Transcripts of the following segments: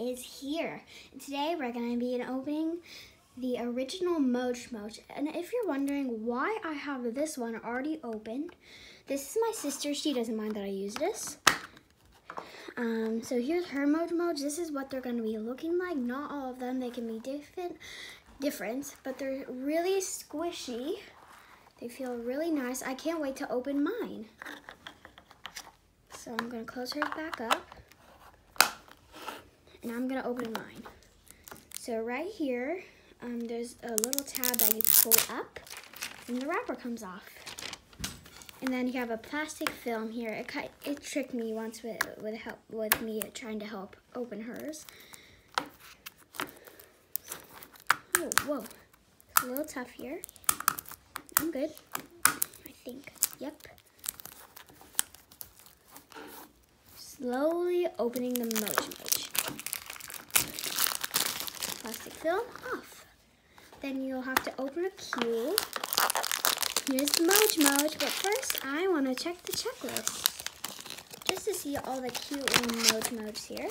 is here. Today we're going to be opening the original Moj Moj. And if you're wondering why I have this one already opened, this is my sister. She doesn't mind that I use this. Um, so here's her Moj Moj. This is what they're going to be looking like. Not all of them. They can be different, different, but they're really squishy. They feel really nice. I can't wait to open mine. So I'm going to close hers back up. And I'm going to open mine. So right here, um, there's a little tab that you pull up and the wrapper comes off. And then you have a plastic film here. It, cut, it tricked me once with, with, help, with me trying to help open hers. Oh, whoa. It's a little tough here. I'm good. I think. Yep. Slowly opening the Moj. Plastic film off. Then you'll have to open a cube. Here's the Moj Moj, but first I want to check the checklist. Just to see all the cute little Moj Mojs here.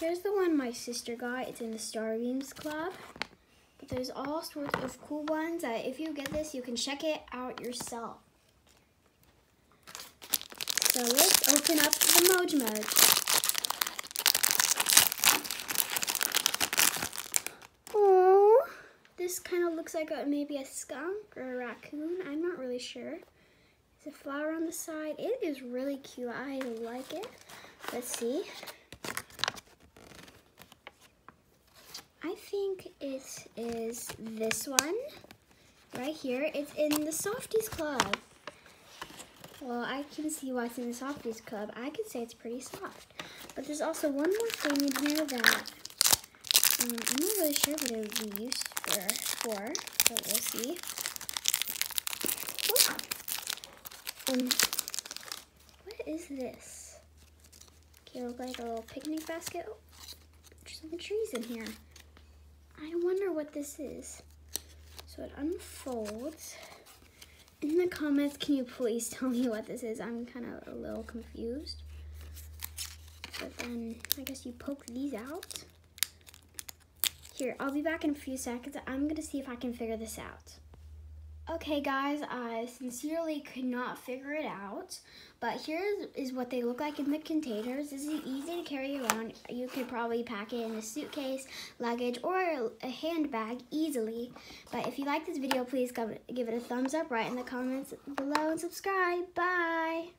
Here's the one my sister got. It's in the Starbeams Club. But there's all sorts of cool ones that if you get this, you can check it out yourself. So let's open up the Moj Moj. Oh, this kind of looks like a, maybe a skunk or a raccoon. I'm not really sure. There's a flower on the side. It is really cute. I like it. Let's see. I think it is this one right here. It's in the Softies Club. Well, I can see what's in the Softies Club. I can say it's pretty soft. But there's also one more thing in here that um, I'm not really sure what it would be used for, for but we'll see. Um, what is this? Okay, look like a little picnic basket. Oh, there's some trees in here. I wonder what this is. So it unfolds in the comments, can you please tell me what this is? I'm kind of a little confused. But then, I guess you poke these out. Here, I'll be back in a few seconds. I'm to see if I can figure this out. Okay guys, I sincerely could not figure it out, but here is what they look like in the containers. This is easy to carry around. You could probably pack it in a suitcase, luggage, or a handbag easily. But if you like this video, please give it a thumbs up right in the comments below and subscribe. Bye!